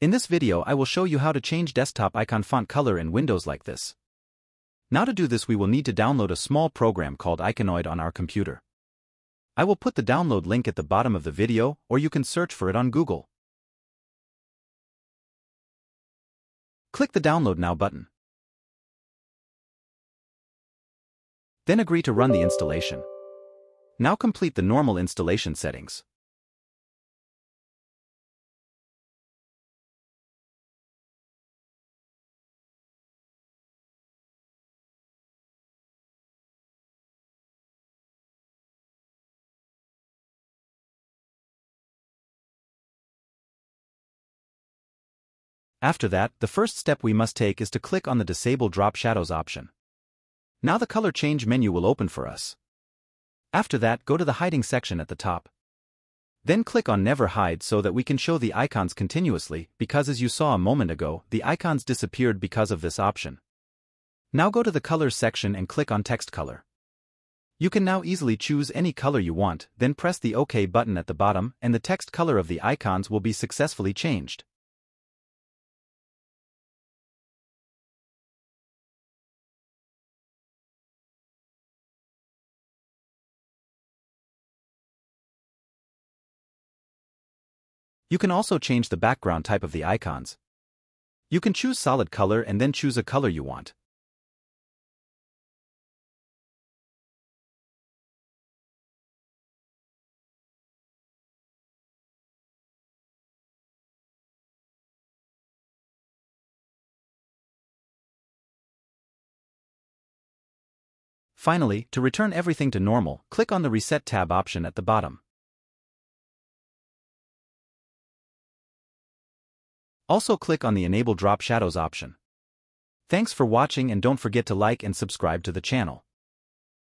In this video I will show you how to change desktop icon font color in Windows like this. Now to do this we will need to download a small program called Iconoid on our computer. I will put the download link at the bottom of the video or you can search for it on Google. Click the Download Now button. Then agree to run the installation. Now complete the normal installation settings. After that, the first step we must take is to click on the Disable Drop Shadows option. Now the color change menu will open for us. After that, go to the hiding section at the top. Then click on Never Hide so that we can show the icons continuously, because as you saw a moment ago, the icons disappeared because of this option. Now go to the Colors section and click on Text Color. You can now easily choose any color you want, then press the OK button at the bottom and the text color of the icons will be successfully changed. You can also change the background type of the icons. You can choose solid color and then choose a color you want. Finally, to return everything to normal, click on the Reset tab option at the bottom. Also click on the Enable Drop Shadows option. Thanks for watching and don't forget to like and subscribe to the channel.